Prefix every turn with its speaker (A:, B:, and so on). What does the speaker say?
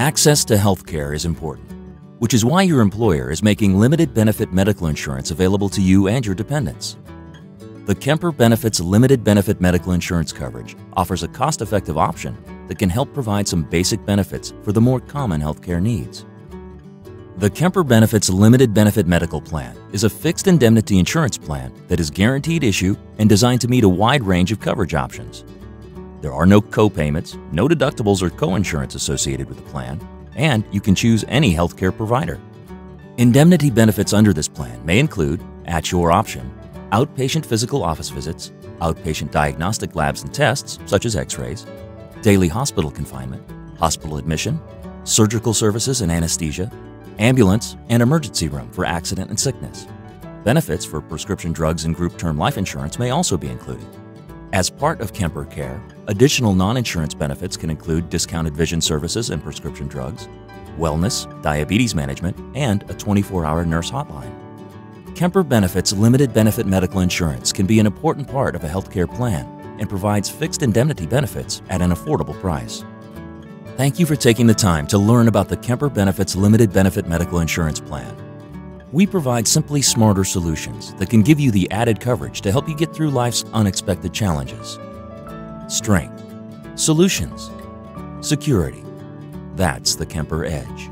A: Access to health care is important, which is why your employer is making limited benefit medical insurance available to you and your dependents. The Kemper Benefits Limited Benefit Medical Insurance coverage offers a cost-effective option that can help provide some basic benefits for the more common healthcare needs. The Kemper Benefits Limited Benefit Medical Plan is a fixed indemnity insurance plan that is guaranteed issue and designed to meet a wide range of coverage options. There are no co-payments, no deductibles or co-insurance associated with the plan, and you can choose any healthcare provider. Indemnity benefits under this plan may include, at your option, outpatient physical office visits, outpatient diagnostic labs and tests, such as x-rays, daily hospital confinement, hospital admission, surgical services and anesthesia, ambulance, and emergency room for accident and sickness. Benefits for prescription drugs and group term life insurance may also be included. As part of Kemper Care, additional non-insurance benefits can include discounted vision services and prescription drugs, wellness, diabetes management, and a 24-hour nurse hotline. Kemper Benefits Limited Benefit Medical Insurance can be an important part of a healthcare plan and provides fixed indemnity benefits at an affordable price. Thank you for taking the time to learn about the Kemper Benefits Limited Benefit Medical Insurance Plan. We provide simply smarter solutions that can give you the added coverage to help you get through life's unexpected challenges. Strength, solutions, security. That's the Kemper Edge.